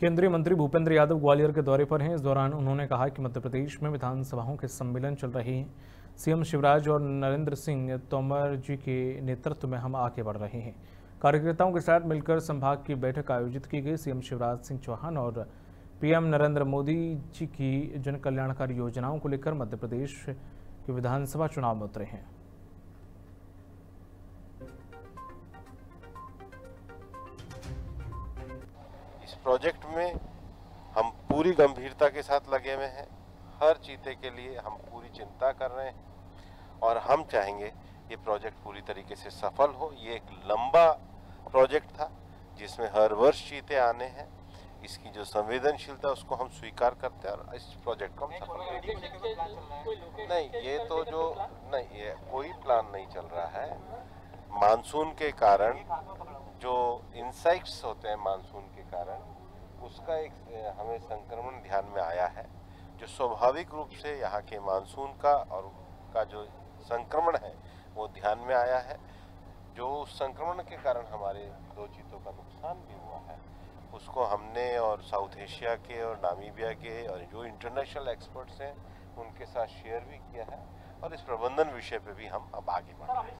केंद्रीय मंत्री भूपेंद्र यादव ग्वालियर के दौरे पर हैं। इस दौरान उन्होंने कहा कि मध्य प्रदेश में विधानसभाओं के सम्मेलन चल रहे हैं। सीएम शिवराज और नरेंद्र सिंह तोमर जी के नेतृत्व में हम आगे बढ़ रहे हैं। कार्यकर्ताओं के साथ मिलकर संभाग की बैठक आयोजित की गई। सीएम शिवराज सिंह चौहान और पीएम नरेंद्र मोदी जी की जन कल्याणकारी योजनाओं को लेकर मध्य प्रदेश के विधानसभा चुनाव में उतरे हैं। इस प्रोजेक्ट में हम पूरी गंभीरता के साथ लगे हुए हैं। हर चीते के लिए हम पूरी चिंता कर रहे हैं और हम चाहेंगे ये प्रोजेक्ट पूरी तरीके से सफल हो। ये एक लंबा प्रोजेक्ट था जिसमें हर वर्ष चीते आने हैं। इसकी जो संवेदनशीलता उसको हम स्वीकार करते हैं और इस प्रोजेक्ट को हम सफल नहीं ये तो जो नहीं ये कोई प्लान नहीं चल रहा है। मानसून के कारण जो इंसाइट्स होते हैं मानसून के कारण, उसका एक हमें संक्रमण ध्यान में आया है, जो स्वाभाविक रूप से यहाँ के मानसून का और का जो संक्रमण है, वो ध्यान में आया है। जो उस संक्रमण के कारण हमारे दो चीतों का नुकसान भी हुआ है, उसको हमने और साउथ एशिया के और नामीबिया के और जो इंटरनेशनल एक्सपर्ट्स हैं, उनके साथ शेयर भी किया है और इस प्रबंधन विषय पे भी हम अब आगे बढ़ हैं।